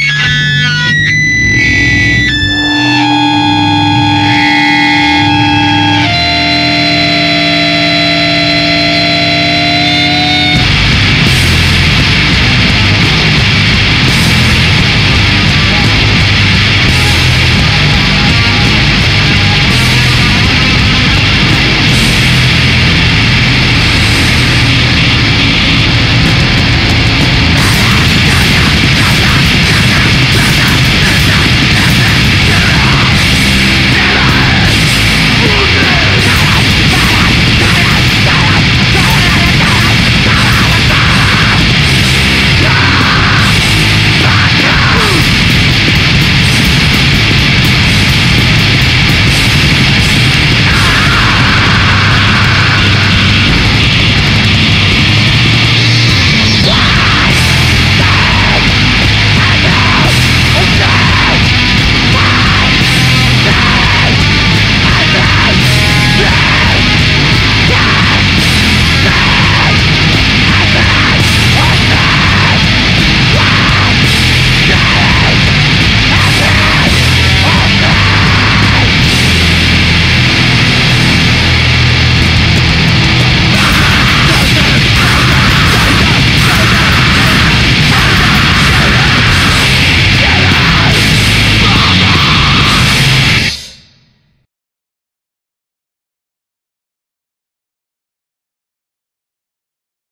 you